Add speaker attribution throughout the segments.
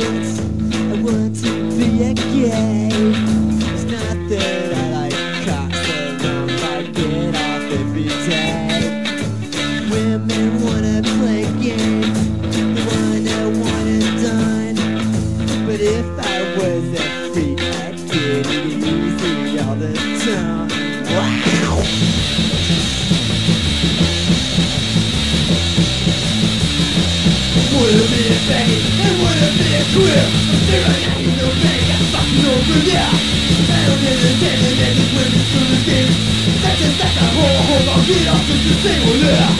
Speaker 1: it. I want to be a gay. It's not that I like cocks so long I get off every day. Women wanna play games, they wanna want it done. But if I was a freak, I'd get it easy all the time. Wow!
Speaker 2: Wanna be a faggot and wanna be a queer I'm still a night, no fake, I'm fucking over there I don't understand the that these women through the game That's just like a whole, whole, I'll get off just the same one there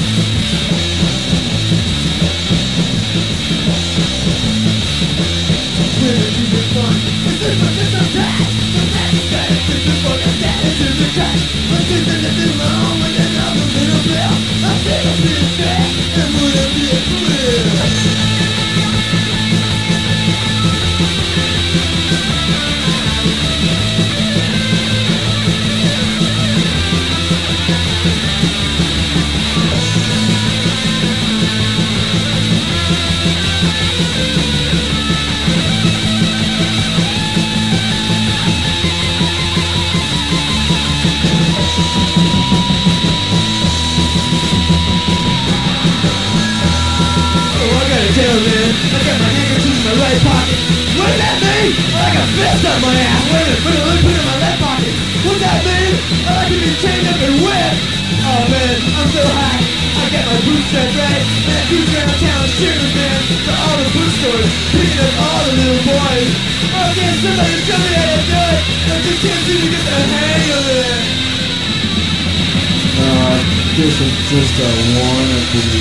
Speaker 2: Women right pocket. What does that mean? I got a fist up my ass. Wait a minute, let put it in my left pocket. What's that mean? I like to be chained up and whipped. Oh man, I'm so high. I got my boots set right, and cruise around town shooting man to all the boot stores, picking up all the little boys. Oh, can somebody tell me how to do it? I just can't seem to get the hang of it.
Speaker 3: Uh, this is just a wannabe.